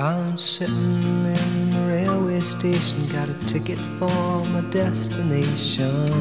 I'm sitting in the railway station, got a ticket for my destination.